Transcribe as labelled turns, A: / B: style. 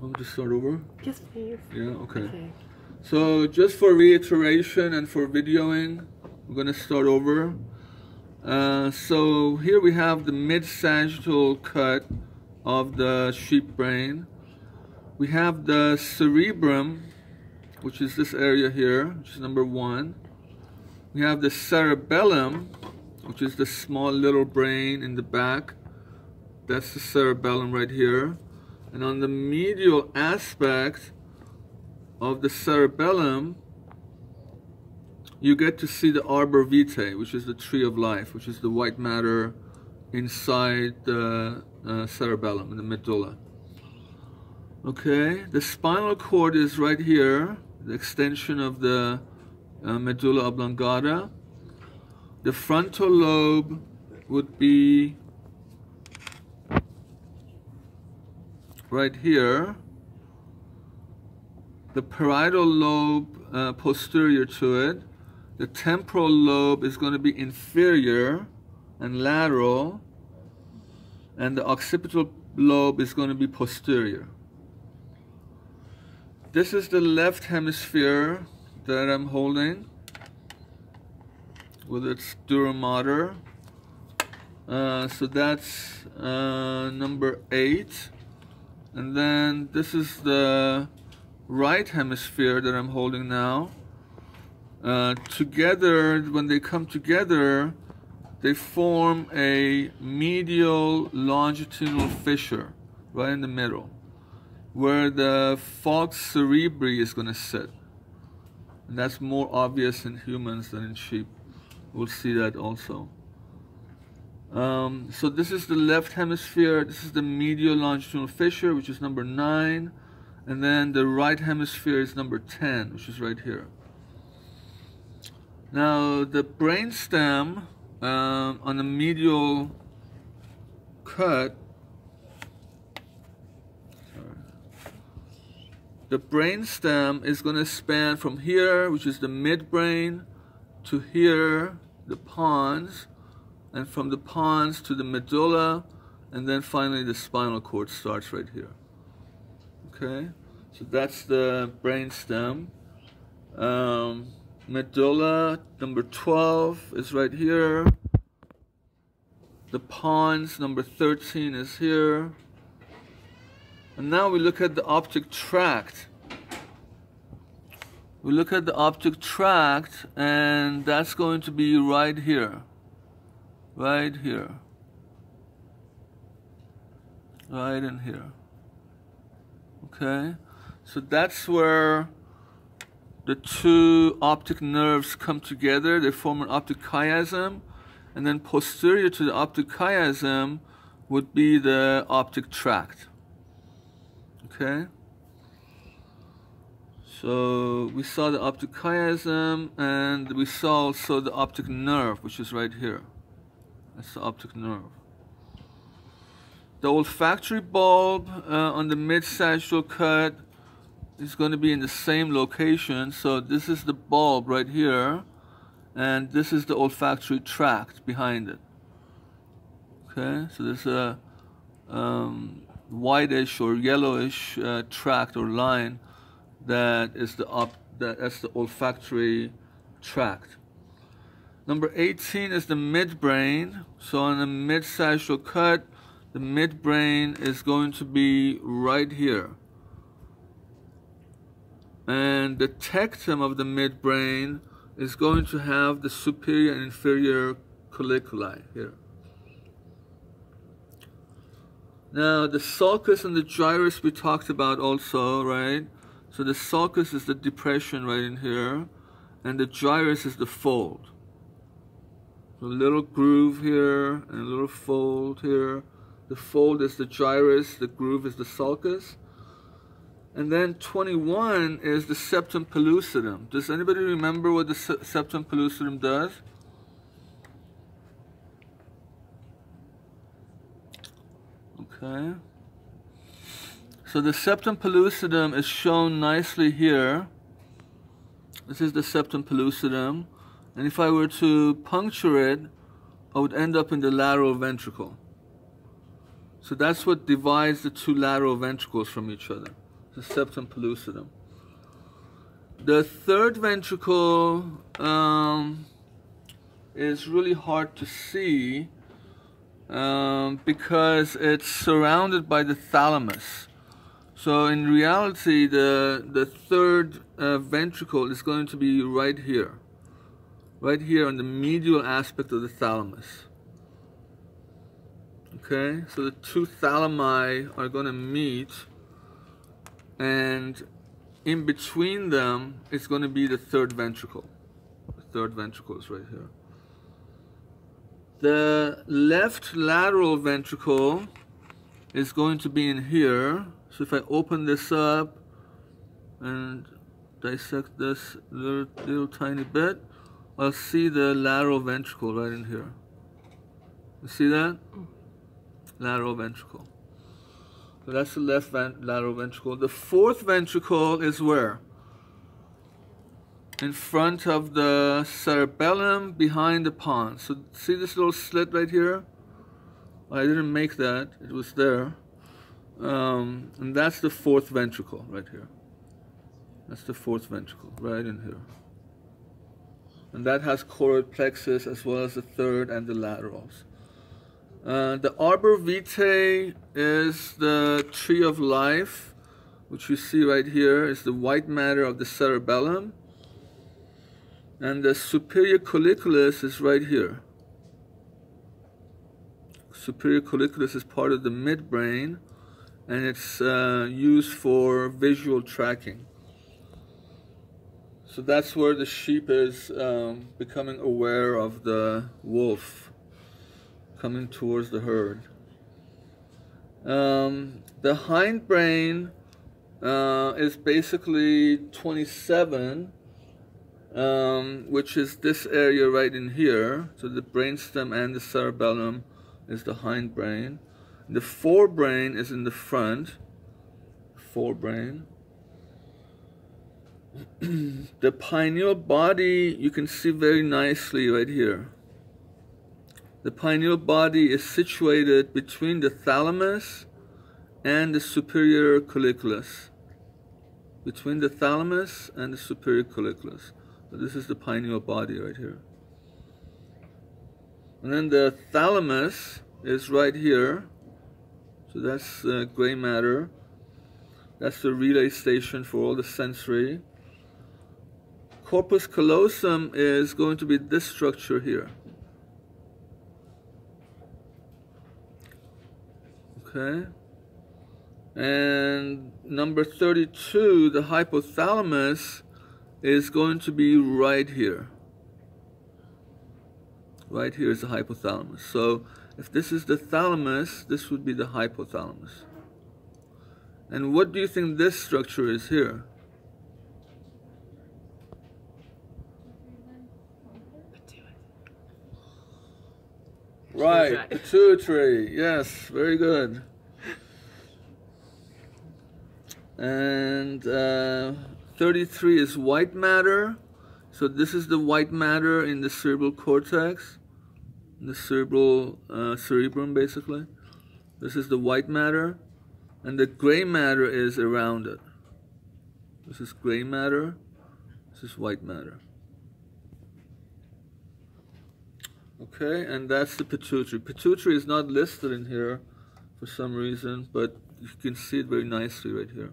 A: Me just start over?
B: Yes, please.
A: Yeah, okay.
B: Okay.
A: So just for reiteration and for videoing, we're going to start over. Uh, so here we have the mid-sagittal cut of the sheep brain. We have the cerebrum, which is this area here, which is number one. We have the cerebellum, which is the small little brain in the back. That's the cerebellum right here. And on the medial aspect of the cerebellum, you get to see the arbor vitae, which is the tree of life, which is the white matter inside the uh, cerebellum, in the medulla. Okay, the spinal cord is right here, the extension of the uh, medulla oblongata. The frontal lobe would be right here. The parietal lobe uh, posterior to it. The temporal lobe is going to be inferior and lateral. And the occipital lobe is going to be posterior. This is the left hemisphere that I'm holding with its dura mater. Uh, so that's uh, number eight. And then this is the right hemisphere that I'm holding now. Uh, together, when they come together, they form a medial longitudinal fissure right in the middle where the falx cerebri is going to sit. And that's more obvious in humans than in sheep. We'll see that also. Um, so this is the left hemisphere. This is the medial longitudinal fissure, which is number 9. And then the right hemisphere is number 10, which is right here. Now, the brainstem um, on the medial cut, sorry, the brainstem is going to span from here, which is the midbrain, to here, the pons, and from the pons to the medulla, and then finally the spinal cord starts right here. Okay, so that's the brainstem. Um, medulla number 12 is right here. The pons number 13 is here. And now we look at the optic tract. We look at the optic tract and that's going to be right here. Right here. Right in here. Okay? So that's where the two optic nerves come together, they form an optic chiasm, and then posterior to the optic chiasm would be the optic tract. Okay? So we saw the optic chiasm, and we saw also the optic nerve, which is right here. That's the optic nerve. The olfactory bulb uh, on the mid-sagittal cut is going to be in the same location. So this is the bulb right here, and this is the olfactory tract behind it. Okay, so there's a um, whitish or yellowish uh, tract or line that is the up that, that's the olfactory tract. Number 18 is the midbrain. So on the mid-sagittal cut, the midbrain is going to be right here. And the tectum of the midbrain is going to have the superior and inferior colliculi here. Now, the sulcus and the gyrus we talked about also, right? So the sulcus is the depression right in here, and the gyrus is the fold. A little groove here, and a little fold here. The fold is the gyrus, the groove is the sulcus. And then 21 is the septum pellucidum. Does anybody remember what the septum pellucidum does? Okay. So the septum pellucidum is shown nicely here. This is the septum pellucidum. And if I were to puncture it, I would end up in the lateral ventricle. So that's what divides the two lateral ventricles from each other. the septum pellucidum. The third ventricle um, is really hard to see um, because it's surrounded by the thalamus. So in reality, the, the third uh, ventricle is going to be right here. Right here on the medial aspect of the thalamus. Okay, so the two thalami are going to meet and in between them is going to be the third ventricle. The third ventricle is right here. The left lateral ventricle is going to be in here. So if I open this up and dissect this little, little tiny bit, I'll see the lateral ventricle right in here. You see that? Lateral ventricle. So that's the left lateral ventricle. The fourth ventricle is where? In front of the cerebellum, behind the pons. So see this little slit right here? I didn't make that, it was there. Um, and that's the fourth ventricle right here. That's the fourth ventricle, right in here. And that has choroid plexus as well as the third and the laterals. Uh, the arbor vitae is the tree of life, which you see right here is the white matter of the cerebellum. And the superior colliculus is right here. Superior colliculus is part of the midbrain and it's uh, used for visual tracking. So that's where the sheep is um, becoming aware of the wolf coming towards the herd. Um, the hindbrain uh, is basically 27, um, which is this area right in here. So the brainstem and the cerebellum is the hindbrain. The forebrain is in the front. Forebrain. the pineal body you can see very nicely right here. The pineal body is situated between the thalamus and the superior colliculus. Between the thalamus and the superior colliculus. So this is the pineal body right here. And then the thalamus is right here. So that's uh, gray matter. That's the relay station for all the sensory. Corpus callosum is going to be this structure here. Okay. And number 32, the hypothalamus is going to be right here. Right here is the hypothalamus. So if this is the thalamus, this would be the hypothalamus. And what do you think this structure is here? Right, pituitary. Yes, very good. And uh, 33 is white matter. So this is the white matter in the cerebral cortex, the cerebral uh, cerebrum, basically. This is the white matter, and the gray matter is around it. This is gray matter. This is white matter. Okay, and that's the pituitary. Pituitary is not listed in here for some reason, but you can see it very nicely right here.